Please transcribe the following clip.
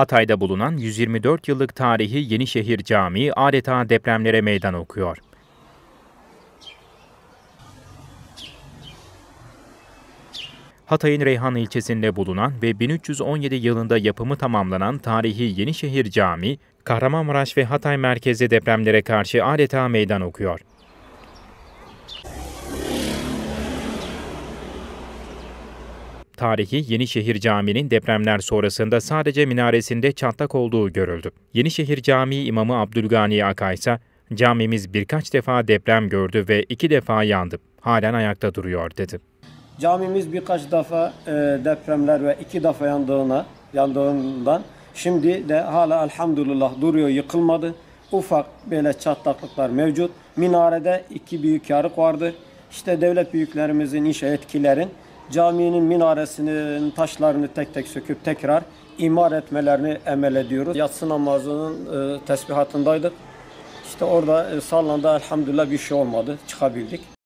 Hatay'da bulunan 124 yıllık tarihi Yenişehir Camii adeta depremlere meydan okuyor. Hatay'ın Reyhan ilçesinde bulunan ve 1317 yılında yapımı tamamlanan tarihi Yenişehir Camii, Kahramanmaraş ve Hatay merkezli depremlere karşı adeta meydan okuyor. Tarihi Yenişehir Camii'nin depremler sonrasında sadece minaresinde çatlak olduğu görüldü. Yenişehir Camii İmamı Abdülgani Akay ise camimiz birkaç defa deprem gördü ve iki defa yandı. Halen ayakta duruyor dedi. Camimiz birkaç defa e, depremler ve iki defa yandığına, yandığından şimdi de hala elhamdülillah duruyor, yıkılmadı. Ufak böyle çatlaklıklar mevcut. Minarede iki büyük yarık vardı. İşte devlet büyüklerimizin inşa etkilerin caminin minaresinin taşlarını tek tek söküp tekrar imar etmelerini emel ediyoruz. Yatsı namazının e, tesbihatındaydık. İşte orada e, sallandı elhamdülillah bir şey olmadı. Çıkabildik.